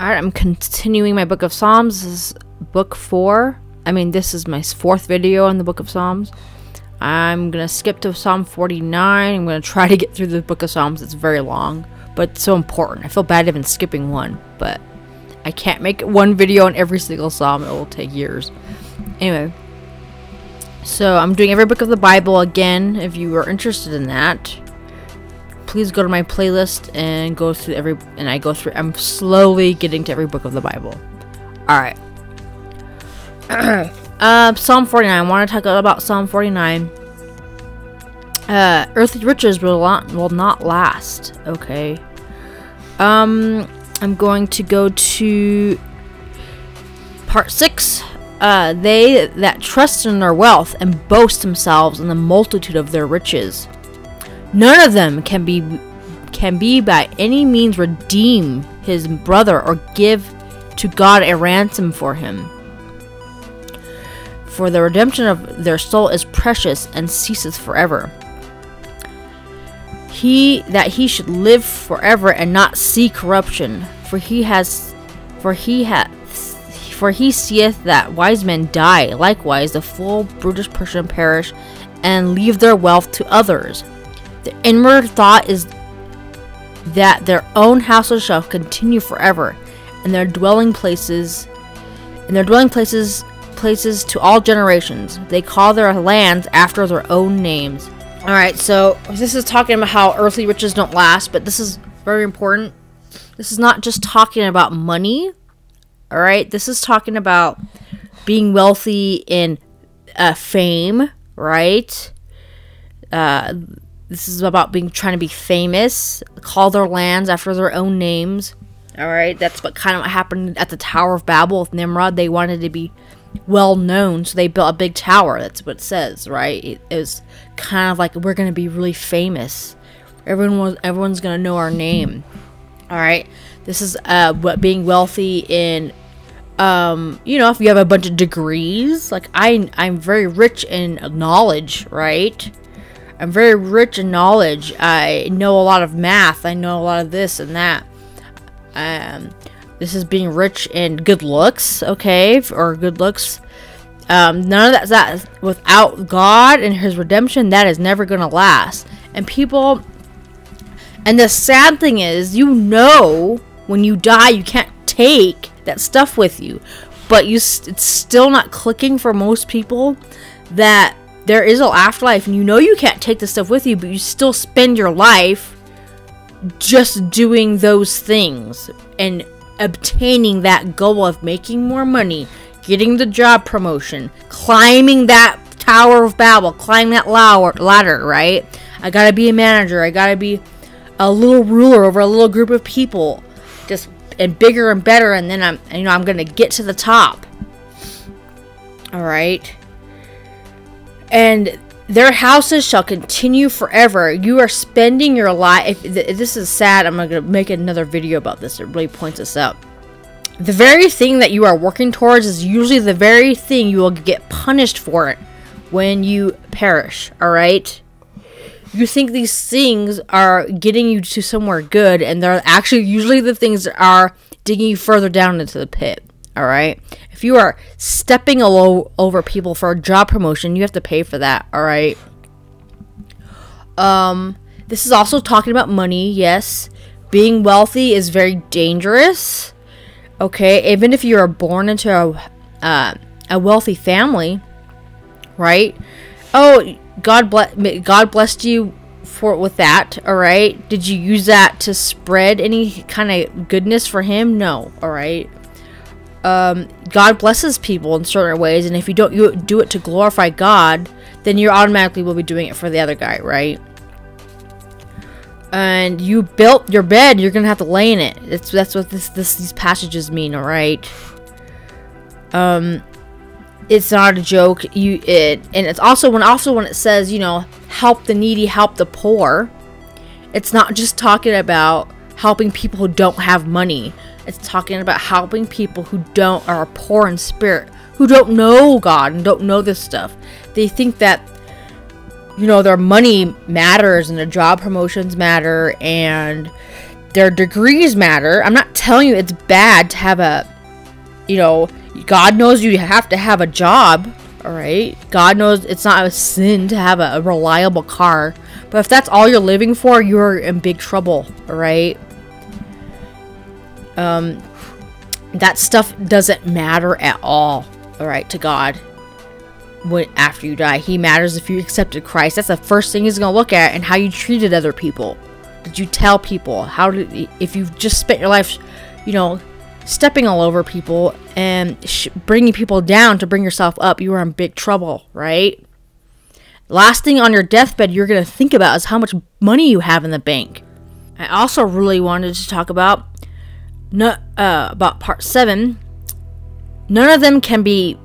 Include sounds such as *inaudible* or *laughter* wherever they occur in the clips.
Alright, I'm continuing my book of Psalms. This is book four. I mean, this is my fourth video on the book of Psalms. I'm gonna skip to Psalm 49. I'm gonna try to get through the book of Psalms. It's very long, but it's so important. I feel bad even skipping one, but I can't make one video on every single Psalm. It will take years. Anyway, so I'm doing every book of the Bible again. If you are interested in that, please go to my playlist and go through every and I go through I'm slowly getting to every book of the Bible. Alright. *clears throat* uh, Psalm 49. I want to talk about Psalm 49. Uh, earthly riches will not, will not last. Okay. Um, I'm going to go to part 6. Uh, they that trust in their wealth and boast themselves in the multitude of their riches None of them can be can be by any means redeem his brother or give to God a ransom for him. For the redemption of their soul is precious and ceases forever. He that he should live forever and not see corruption, for he has for he hath for he seeth that wise men die, likewise the full brutish person perish, and leave their wealth to others. The inward thought is that their own houses shall continue forever, and their dwelling places and their dwelling places places to all generations. They call their lands after their own names. Alright, so this is talking about how earthly riches don't last, but this is very important. This is not just talking about money. Alright, this is talking about being wealthy in uh, fame, right? Uh, this is about being trying to be famous, call their lands after their own names. All right, that's what kind of what happened at the Tower of Babel with Nimrod. They wanted to be well known, so they built a big tower. That's what it says, right? It, it was kind of like we're gonna be really famous. Everyone was, everyone's gonna know our name. All right, this is uh, what being wealthy in. Um, you know, if you have a bunch of degrees, like I, I'm very rich in knowledge, right? I'm very rich in knowledge. I know a lot of math. I know a lot of this and that. Um, this is being rich in good looks, okay, or good looks. Um, none of that, that without God and His redemption, that is never gonna last. And people, and the sad thing is, you know, when you die, you can't take that stuff with you, but you, it's still not clicking for most people that there is an afterlife and you know you can't take this stuff with you, but you still spend your life just doing those things and obtaining that goal of making more money, getting the job promotion, climbing that Tower of Babel, climbing that ladder, right? I gotta be a manager, I gotta be a little ruler over a little group of people, just and bigger and better, and then I'm, you know, I'm gonna get to the top. All right and their houses shall continue forever. You are spending your life. If, if this is sad, I'm going to make another video about this. It really points this out. The very thing that you are working towards is usually the very thing you will get punished for it when you perish. All right. You think these things are getting you to somewhere good, and they're actually usually the things that are digging you further down into the pit. All right. If you are stepping over people for a job promotion, you have to pay for that. All right. Um, this is also talking about money. Yes, being wealthy is very dangerous. Okay, even if you are born into a uh, a wealthy family, right? Oh, God bless God blessed you for with that. All right. Did you use that to spread any kind of goodness for Him? No. All right um, God blesses people in certain ways, and if you don't you do it to glorify God, then you automatically will be doing it for the other guy, right? And you built your bed, you're gonna have to lay in it. It's that's what this, this these passages mean, all right? Um, it's not a joke. You it, and it's also when also when it says you know help the needy, help the poor. It's not just talking about helping people who don't have money it's talking about helping people who don't are poor in spirit, who don't know God and don't know this stuff. They think that you know their money matters and their job promotions matter and their degrees matter. I'm not telling you it's bad to have a, you know, God knows you have to have a job. All right. God knows it's not a sin to have a, a reliable car. But if that's all you're living for, you're in big trouble. All right. Um, that stuff doesn't matter at all. All right, to God. When after you die, He matters if you accepted Christ. That's the first thing He's gonna look at, and how you treated other people. Did you tell people? How did if you've just spent your life, you know, stepping all over people and bringing people down to bring yourself up, you are in big trouble, right? Last thing on your deathbed you're going to think about is how much money you have in the bank. I also really wanted to talk about no, uh, about part 7. None of them can be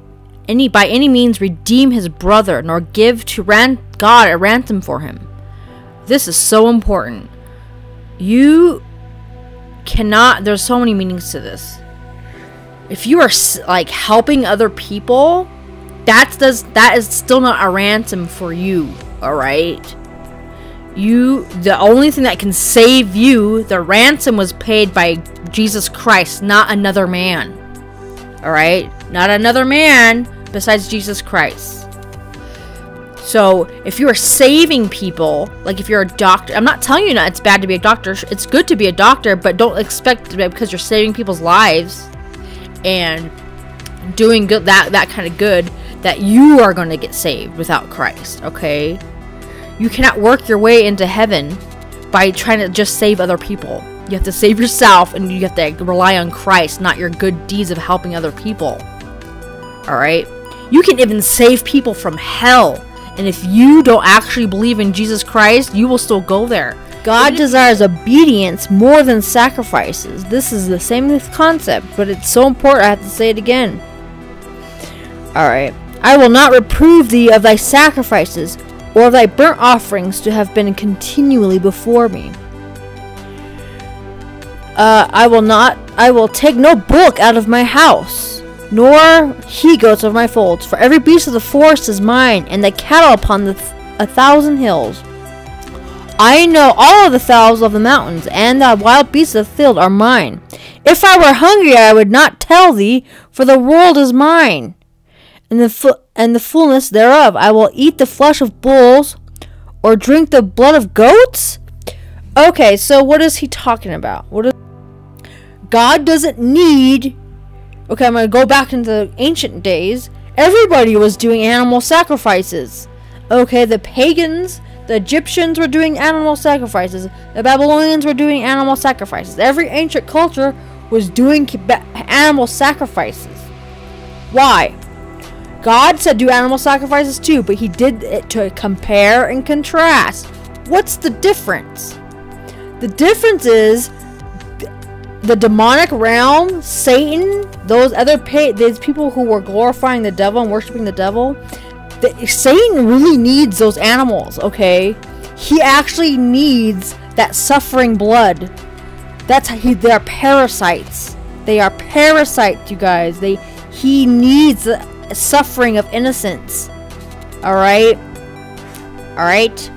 any by any means redeem his brother nor give to ran- God a ransom for him. This is so important. You cannot there's so many meanings to this. If you are like helping other people, that's does that is still not a ransom for you, all right? You the only thing that can save you, the ransom was paid by Jesus Christ, not another man. All right? Not another man besides Jesus Christ. So, if you are saving people, like if you're a doctor, I'm not telling you not it's bad to be a doctor. It's good to be a doctor, but don't expect because you're saving people's lives and doing good that that kind of good that you are going to get saved without Christ, okay? You cannot work your way into heaven by trying to just save other people. You have to save yourself and you have to rely on Christ, not your good deeds of helping other people. Alright? You can even save people from hell. And if you don't actually believe in Jesus Christ, you will still go there. God desires obedience more than sacrifices. This is the same concept, but it's so important I have to say it again. Alright. I will not reprove thee of thy sacrifices, or thy burnt offerings to have been continually before me. Uh, I will not, I will take no book out of my house, nor he goats of my folds, for every beast of the forest is mine, and the cattle upon the th a thousand hills. I know all of the fowls of the mountains, and the wild beasts of the field are mine. If I were hungry, I would not tell thee, for the world is mine, and the fu- and the fullness thereof. I will eat the flesh of bulls or drink the blood of goats. Okay, so what is he talking about? What is God doesn't need Okay, I'm going to go back into the ancient days. Everybody was doing animal sacrifices. Okay, the pagans, the Egyptians were doing animal sacrifices. The Babylonians were doing animal sacrifices. Every ancient culture was doing animal sacrifices. Why? God said do animal sacrifices too, but he did it to compare and contrast. What's the difference? The difference is the demonic realm, Satan, those other these people who were glorifying the devil and worshiping the devil, the, Satan really needs those animals, okay? He actually needs that suffering blood. That's he, they're parasites. They are parasites, you guys. They, he needs suffering of innocence. Alright? Alright?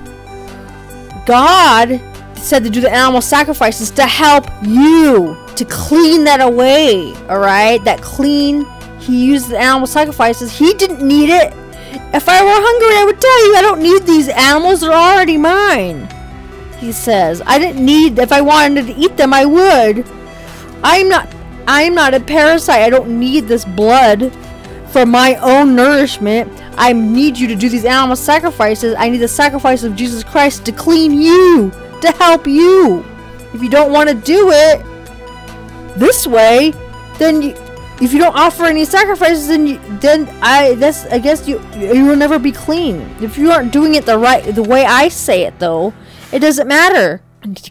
God said to do the animal sacrifices to help you to clean that away. Alright? That clean. He used the animal sacrifices. He didn't need it. If I were hungry, I would tell you I don't need these animals. They're already mine. He says. I didn't need if I wanted to eat them, I would. I'm not I'm not a parasite. I don't need this blood for my own nourishment. I need you to do these animal sacrifices. I need the sacrifice of Jesus Christ to clean you, to help you. If you don't want to do it this way, then you, if you don't offer any sacrifices, then you, then I that's I guess you you will never be clean. If you aren't doing it the right the way I say it though, it doesn't matter.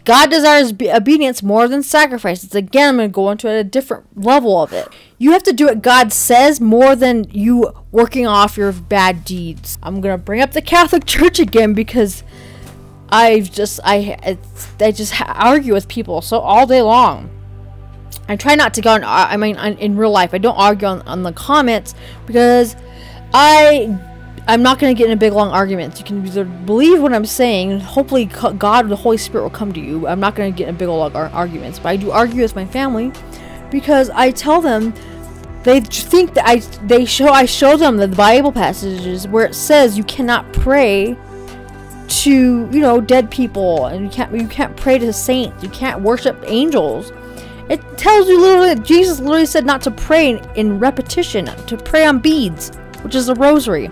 God desires obedience more than sacrifices. Again, I'm going to go into a different level of it. You have to do what God says more than you working off your bad deeds. I'm going to bring up the Catholic *laughs* Church again because I've just I I just argue with people so all day long. I try not to go on. I mean, in real life, I don't argue on, on the comments because I I'm not going to get in a big long argument. You can either believe what I'm saying, hopefully God, the Holy Spirit, will come to you. I'm not going to get in a big long arguments, but I do argue with my family because I tell them they think that I they show I show them the Bible passages where it says you cannot pray to you know dead people and you can't you can't pray to saints you can't worship angels it tells you literally Jesus literally said not to pray in, in repetition to pray on beads which is a rosary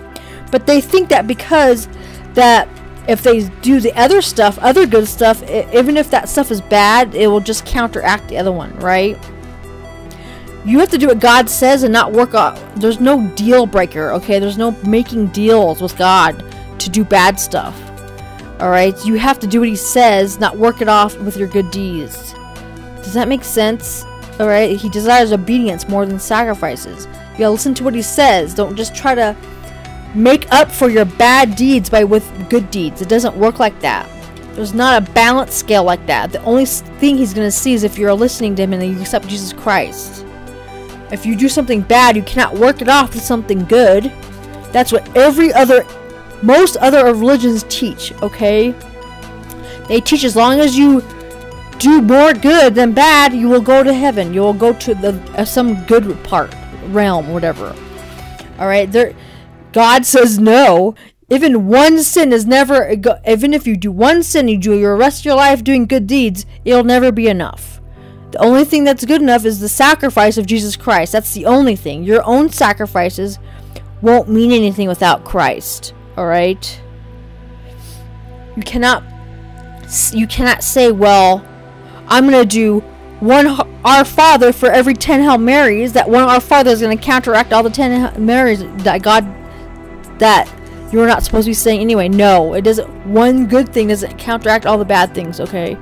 but they think that because that if they do the other stuff other good stuff it, even if that stuff is bad it will just counteract the other one right you have to do what God says and not work on. There's no deal breaker, okay? There's no making deals with God to do bad stuff. Alright? You have to do what He says, not work it off with your good deeds. Does that make sense? Alright? He desires obedience more than sacrifices. You gotta listen to what He says. Don't just try to make up for your bad deeds by with good deeds. It doesn't work like that. There's not a balance scale like that. The only thing He's gonna see is if you're listening to Him and you accept Jesus Christ. If you do something bad, you cannot work it off with something good. That's what every other, most other religions teach, okay? They teach as long as you do more good than bad, you will go to heaven. You will go to the uh, some good part, realm, whatever. All right, there. God says no. Even one sin is never. Even if you do one sin, you do your rest of your life doing good deeds, it'll never be enough. The only thing that's good enough is the sacrifice of Jesus Christ. That's the only thing. Your own sacrifices won't mean anything without Christ. All right? You cannot you cannot say, "Well, I'm going to do one Our Father for every 10 Hail Marys." That one Our Father is going to counteract all the 10 Marys that God that you're not supposed to be saying anyway. No, it doesn't one good thing doesn't counteract all the bad things, okay?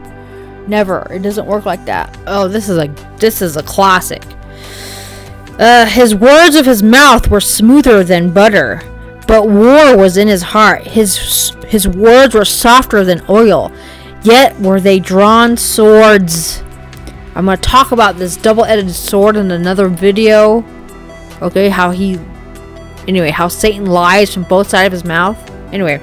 Never. It doesn't work like that. Oh, this is a this is a classic. Uh, his words of his mouth were smoother than butter, but war was in his heart. His his words were softer than oil, yet were they drawn swords. I'm gonna talk about this double-edged sword in another video. Okay, how he anyway, how Satan lies from both sides of his mouth. Anyway,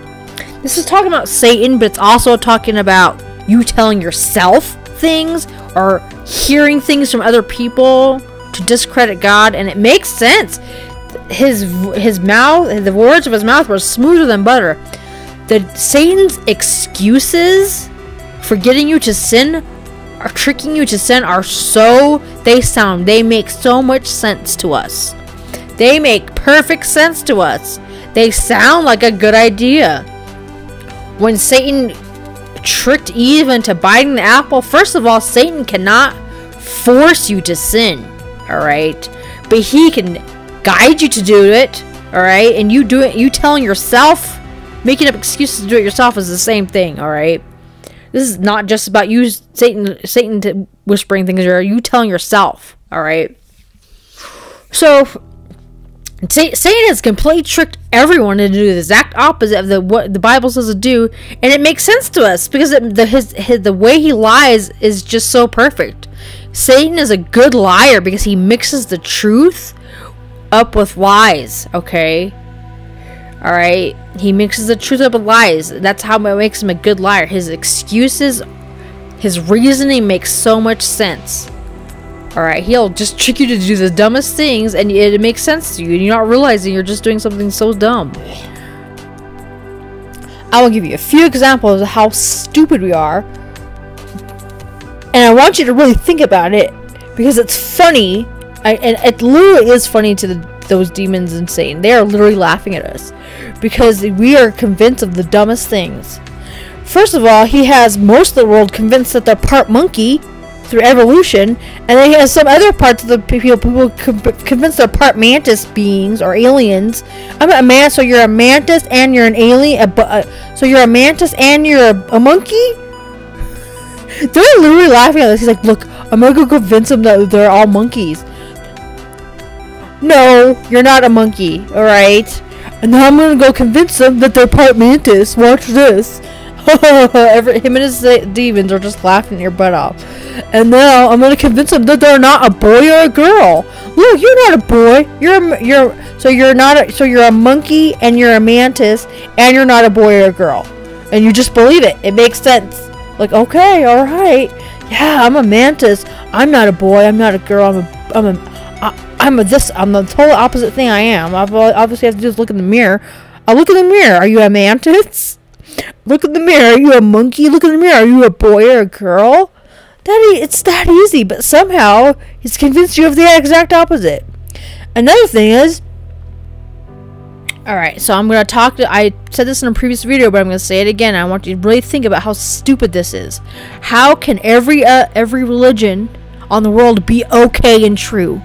this is talking about Satan, but it's also talking about you telling yourself things or hearing things from other people to discredit God, and it makes sense. His his mouth, the words of his mouth were smoother than butter. The Satan's excuses for getting you to sin or tricking you to sin are so they sound they make so much sense to us. They make perfect sense to us. They sound like a good idea. When Satan tricked Eve into biting the apple, first of all, Satan cannot force you to sin, alright? But he can guide you to do it, alright? And you do it, you telling yourself, making up excuses to do it yourself is the same thing, alright? This is not just about you, Satan, Satan whispering things, or you telling yourself, alright? So, Satan has completely tricked everyone to do the exact opposite of the what the Bible says to do, and it makes sense to us because it, the his, his the way he lies is just so perfect. Satan is a good liar because he mixes the truth up with lies. Okay, all right. He mixes the truth up with lies. That's how it makes him a good liar. His excuses, his reasoning makes so much sense. Alright, he'll just trick you to do the dumbest things and it, makes sense to you and you're not realizing you're just doing something so dumb. I will give you a few examples of how stupid we are. And I want you to really think about it because it's funny. I, and it literally is funny to the, those demons insane. They are literally laughing at us because we are convinced of the dumbest things. First of all, he has most of the world convinced that they're part monkey through evolution, and then he has some other parts of the people people convinced they're part mantis beings or aliens. I'm a man, so you're a mantis and you're an alien. Uh, so you're a mantis and you're a, a monkey. *laughs* They're literally laughing at this. He's like, "Look, I'm gonna go convince them that they're all monkeys." No, you're not a monkey. All right. And now I'm gonna go convince them that they're part mantis. Watch this. *laughs* Every, him and his demons are just laughing your butt off. And now I'm gonna convince them that they're not a boy or a girl. Look, you're not a boy. You're a, you're so you're not a, so you're a monkey and you're a mantis and you're not a boy or a girl, and you just believe it. It makes sense. Like okay, all right, yeah, I'm a mantis. I'm not a boy. I'm not a girl. I'm a I'm a I, I'm a this. I'm the total opposite thing I am. I obviously have to just look in the mirror. I look in the mirror. Are you a mantis? *laughs* Look in the mirror. Are you a monkey? Look in the mirror. Are you a boy or a girl? That e- it's that easy, but somehow he's convinced you of the exact opposite. Another thing is, all right. So I'm gonna talk. To, I said this in a previous video, but I'm gonna say it again. I want you to really think about how stupid this is. How can every uh, every religion on the world be okay and true?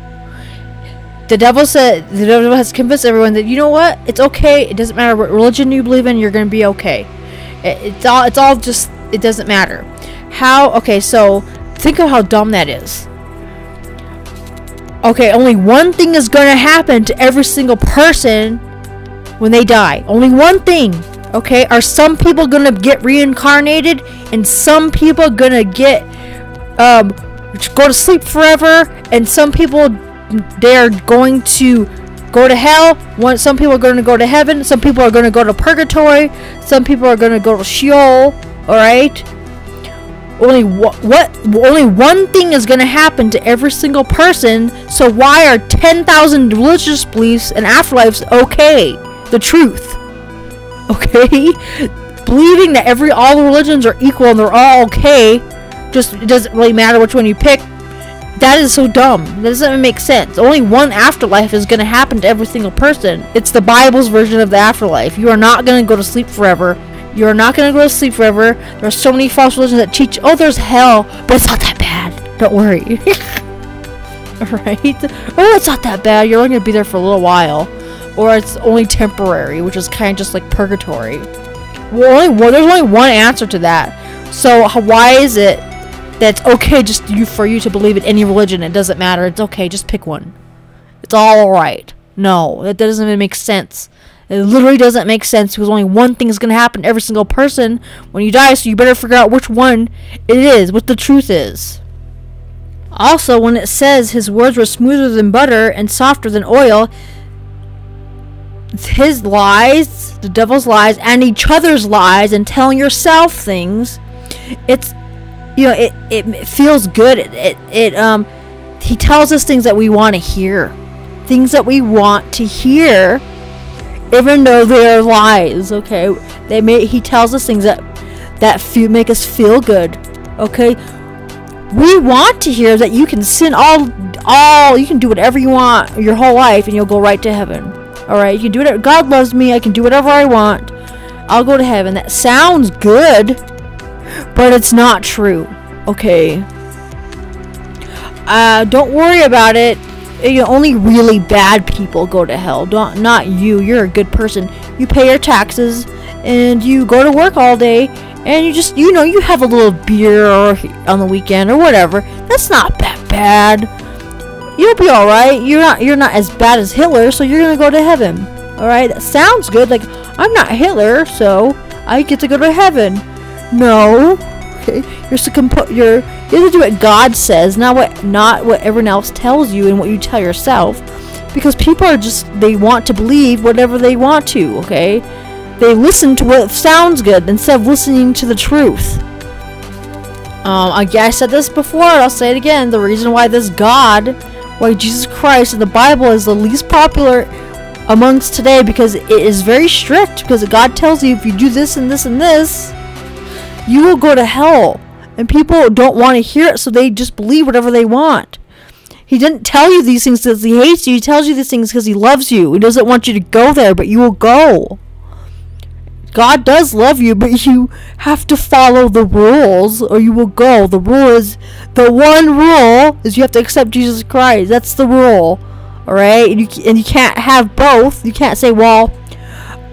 The devil said the devil has convinced everyone that you know what, it's okay. It doesn't matter what religion you believe in. You're gonna be okay. It, it's all. It's all just. It doesn't matter. How? Okay, so think of how dumb that is. Okay, only one thing is going to happen to every single person when they die. Only one thing. Okay, are some people going to get reincarnated and some people going to get um go to sleep forever and some people they're going to go to hell. One, some people are going to go to heaven. Some people are going to go to purgatory. Some people are going to go to Sheol. All right only what, only one thing is going to happen to every single person so why are 10,000 religious beliefs and afterlives okay? The truth. *laughs* Okay? Believing that every all the religions are equal and they're all okay just it doesn't really matter which one you pick. That is so dumb. That doesn't make sense. Only one afterlife is going to happen to every single person. It's the bible's version of the afterlife. You are not going to go to sleep forever you're not gonna go to sleep forever. There are so many false religions that teach, oh, there's hell, but it's not that bad. Don't worry. *laughs* right? Oh, it's not that bad. You're only gonna be there for a little while, or it's only temporary, which is kind of just like purgatory. Well, only one, there's only one answer to that. So why is it that it's okay just you for you to believe in any religion? It doesn't matter. It's okay. Just pick one. It's alright. No, that doesn't even make sense. It literally doesn't make sense because only one thing is going to happen to every single person when you die, so you better figure out which one it is, what the truth is. Also, when it says his words were smoother than butter and softer than oil, his lies, the devil's lies, and each other's lies, and telling yourself things, it's, you know, it, it feels good. It, it, it um, he tells us things that we want to hear. Things that we want to hear even though they are lies okay? They may he tells us things that that feel make us feel good okay? We want to hear that you can sin all all you can do whatever you want your whole life and you'll go right to heaven all right? You can do it god loves me i can do whatever i want. I'll go to heaven. That sounds good but it's not true okay? Uh don't worry about it Eh, you know, only really bad people go to hell. Don't, not you. You're a good person. You pay your taxes and you go to work all day and you just, you know, you have a little beer on the weekend or whatever. That's not that bad. You'll be all right. You're not you're not as bad as Hitler, so you're going to go to heaven. All right? That sounds good. Like I'm not Hitler, so I get to go to heaven. No. Okay. You're to compo- you're you have to do what God says, not what not what everyone else tells you and what you tell yourself. Because people are just they want to believe whatever they want to, okay? They listen to what sounds good instead of listening to the truth. Um, again, I said this before, I'll say it again. The reason why this God, why Jesus Christ in the Bible is the least popular amongst today because it is very strict. Because God tells you if you do this and this and this, you will go to hell. And people don't want to hear it, so they just believe whatever they want. He didn't tell you these things because he hates you. He tells you these things because he loves you. He doesn't want you to go there, but you will go. God does love you, but you have to follow the rules or you will go. The rule is the one rule is you have to accept Jesus Christ. That's the rule. All right? And you, and you can't have both. You can't say, "Well,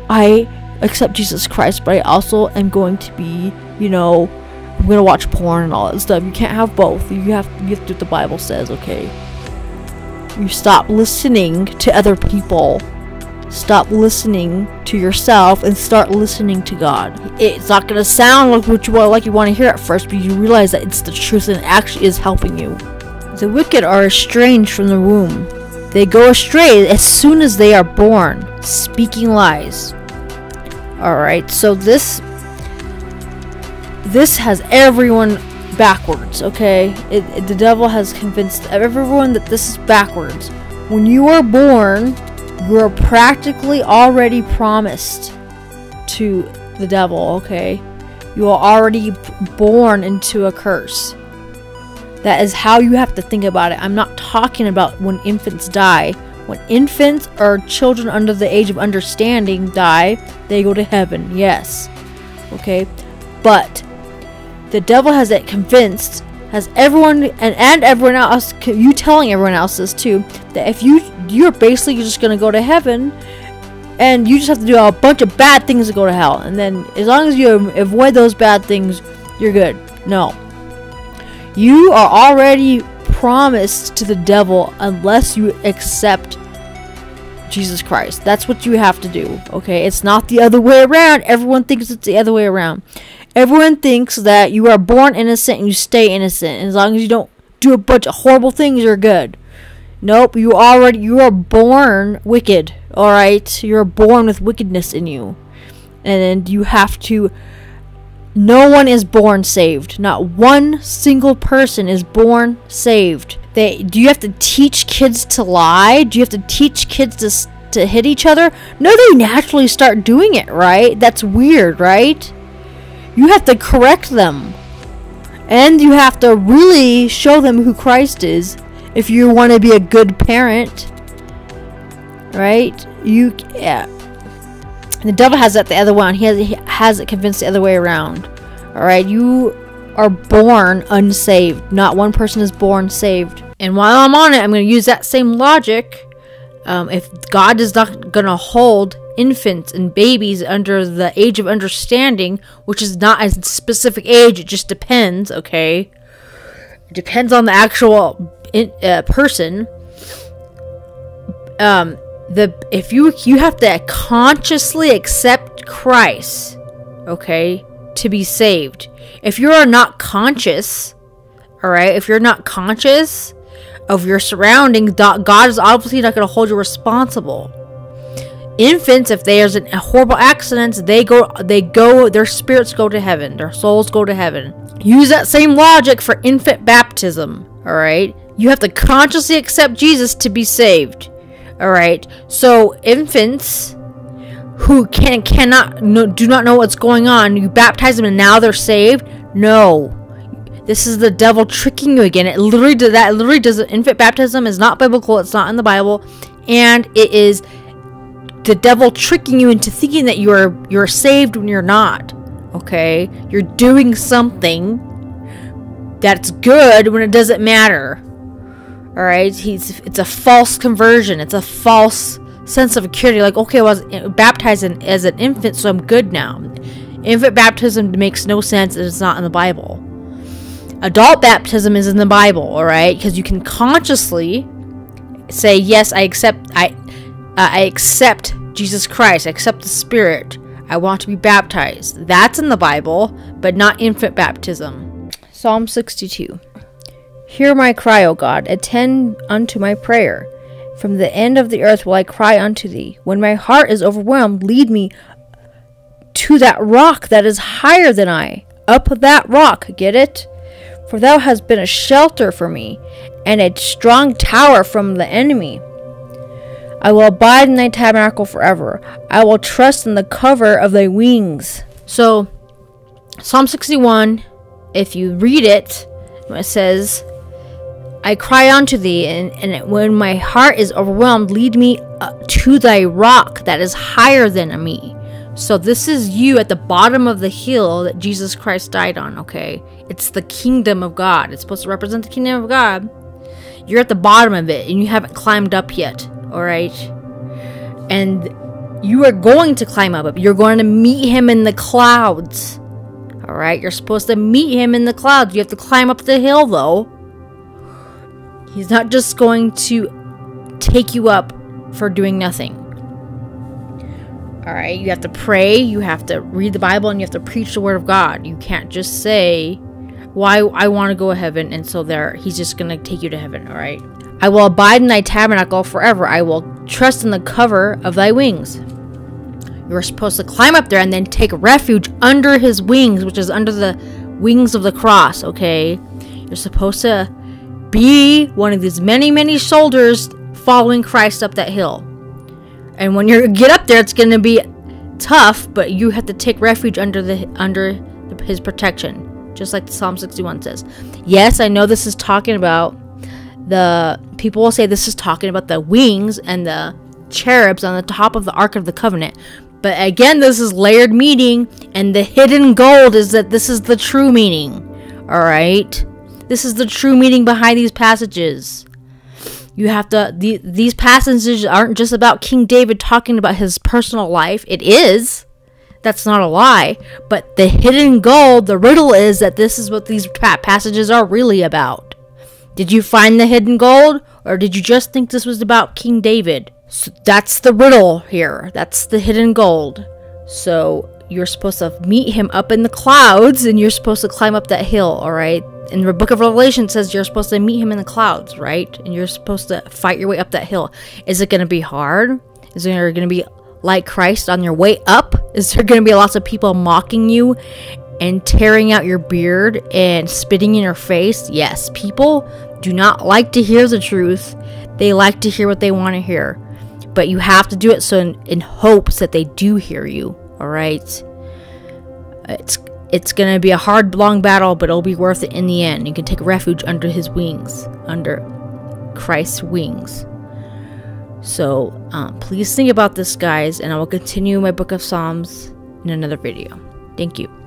I accept Jesus Christ, but I also am going to be, you know, I'm gonna watch porn and all that stuff. You can't have both. You have you have to do what the Bible says, okay? You stop listening to other people. stop listening to yourself and start listening to God. It's not to sound like what you want, like you want to hear at first, but you realize that it's the truth and it actually is helping you. The wicked are estranged from the womb. They go astray as soon as they are born, speaking lies. Alright, so this this has everyone backwards, okay? It, it, the devil has convinced everyone that this is backwards. When you are born, you are practically already promised to the devil, okay? You are already born into a curse. That is how you have to think about it. I'm not talking about when infants die. When infants or children under the age of understanding die, they go to heaven, yes. Okay? But the devil has it convinced, has everyone and, and everyone else, you telling everyone else this too, that if you you're basically just gonna go to heaven, and you just have to do a bunch of bad things to go to hell, and then as long as you avoid those bad things, you're good. No, you are already promised to the devil unless you accept Jesus Christ. That's what you have to do. Okay, it's not the other way around. Everyone thinks it's the other way around. Everyone thinks that you are born innocent and you stay innocent. As long as you don't do a bunch of horrible things, you're good. Nope, you already you are born wicked. All right, you're born with wickedness in you, and you have to no one is born saved. Not one single person is born saved. They do you have to teach kids to lie? Do you have to teach kids to to hit each other? No, they naturally start doing it, right? That's weird, right? You have to correct them. And you have to really show them who Christ is if you want to be a good parent. Right? You yeah. The devil has that the other way on. He has, he has it convinced the other way around. Alright, you are born unsaved. Not one person is born saved. And while I'm on it, I'm going to use that same logic. Um, if God is not going to hold infants and babies under the age of understanding, which is not a specific age, it just depends, okay? It depends on the actual in, uh, person. Um, the if you you have to consciously accept Christ, okay, to be saved. If you are not conscious, all right, if you're not conscious of your surroundings, God is obviously not going to hold you responsible. Infants, if there's a horrible accident, they go, they go, their spirits go to heaven, their souls go to heaven. Use that same logic for infant baptism. All right, you have to consciously accept Jesus to be saved. All right, so infants who can cannot no, do not know what's going on, you baptize them and now they're saved. No, this is the devil tricking you again. It literally does that. It literally does. Infant baptism is not biblical. It's not in the Bible, and it is the devil tricking you into thinking that you're you're saved when you're not. Okay, you're doing something that's good when it doesn't matter. All right, he's it's a false conversion. It's a false sense of security. Like, okay, I was eh, baptized as an infant, so I'm good now. Infant baptism makes no sense. It's not in the Bible. Adult baptism is in the Bible, all right? Because you can consciously say, "Yes, I accept. I, uh, I accept Jesus Christ. I accept the Spirit. I want to be baptized." That's in the Bible, but not infant baptism. Psalm 62. Hear my cry, O God. Attend unto my prayer. From the end of the earth will I cry unto thee. When my heart is overwhelmed, lead me to that rock that is higher than I. Up that rock, get it? For thou hast been a shelter for me, and a strong tower from the enemy. I will abide in thy tabernacle forever. I will trust in the cover of thy wings. So, Psalm 61, if you read it, it says, I cry unto thee, and, and when my heart is overwhelmed, lead me to thy rock that is higher than me. So this is you at the bottom of the hill that Jesus Christ died on, okay? It's the kingdom of God. It's supposed to represent the kingdom of God. You're at the bottom of it and you haven't climbed up yet, all right? And you are going to climb up. You're going to meet him in the clouds. All right? You're supposed to meet him in the clouds. You have to climb up the hill though. He's not just going to take you up for doing nothing. All right, you have to pray, you have to read the Bible, and you have to preach the word of God. You can't just say, "Why well, I, I want to go to heaven," and so there, He's just gonna take you to heaven. All right. I will abide in thy tabernacle forever. I will trust in the cover of thy wings. You're supposed to climb up there and then take refuge under his wings, which is under the wings of the cross. Okay, you're supposed to be one of these many, many soldiers following Christ up that hill. And when you get up there, it's going to be tough, but you have to take refuge under the under his protection, just like Psalm 61 says. Yes, I know this is talking about the people will say this is talking about the wings and the cherubs on the top of the Ark of the Covenant. But again, this is layered meaning, and the hidden gold is that this is the true meaning. Alright? This is the true meaning behind these passages. You have to, the, these passages aren't just about King David talking about his personal life. It is. That's not a lie. But the hidden gold, the riddle is that this is what these passages are really about. Did you find the hidden gold? Or did you just think this was about King David? So that's the riddle here. That's the hidden gold. So you're supposed to meet him up in the clouds and you're supposed to climb up that hill, alright? And the book of revelation says you're supposed to meet him in the clouds right and you're supposed to fight your way up that hill is it going to be hard is there going to be like christ on your way up is there going to be lots of people mocking you and tearing out your beard and spitting in your face yes people do not like to hear the truth they like to hear what they want to hear but you have to do it so in, in hopes that they do hear you all right it's it's gonna be a hard, long battle, but it'll be worth it in the end. You can take refuge under his wings, under Christ's wings. So um, please think about this, guys, and I will continue my book of Psalms in another video. Thank you.